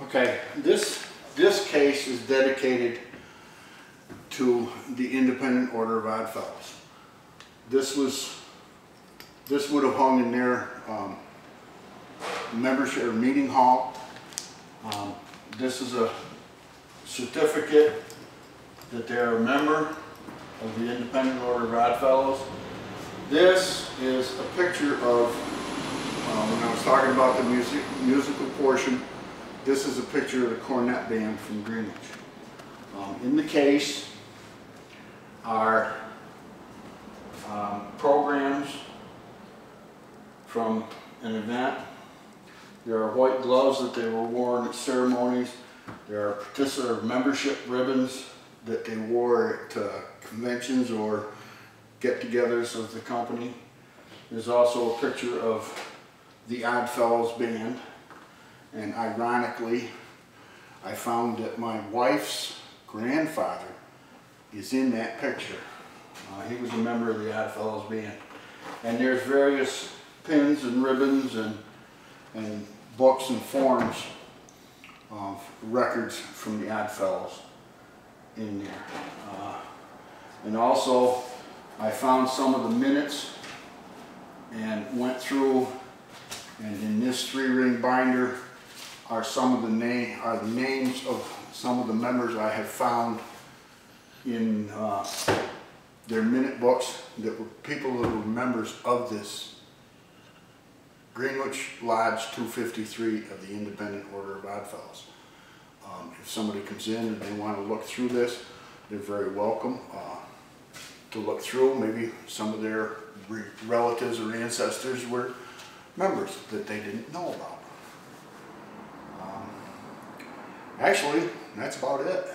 Okay, this, this case is dedicated to the Independent Order of Odd Fellows. This was, this would have hung in their, um, membership or meeting hall. Um, This is a certificate that they're a member of the Independent Order of Odd Fellows. This is a picture of, uh, when I was talking about the music, musical portion, this is a picture of the cornet band from Greenwich. Um, in the case are um, programs from an event. There are white gloves that they were worn at ceremonies. There are particular membership ribbons that they wore at uh, conventions or get-togethers of the company. There's also a picture of the Odd Fellows Band. And ironically, I found that my wife's grandfather is in that picture. Uh, he was a member of the Odd Fellows Band. And there's various pins and ribbons and, and books and forms of records from the Odd Fellows in there. Uh, and also, I found some of the minutes and went through, and in this three-ring binder are some of the name, are the names of some of the members I have found in uh, their minute books that were people that were members of this Greenwich Lodge 253 of the Independent Order of Odd Fellows. Um, if somebody comes in and they want to look through this, they're very welcome uh, to look through. Maybe some of their re- relatives or ancestors were members that they didn't know about. Um, actually, that's about it.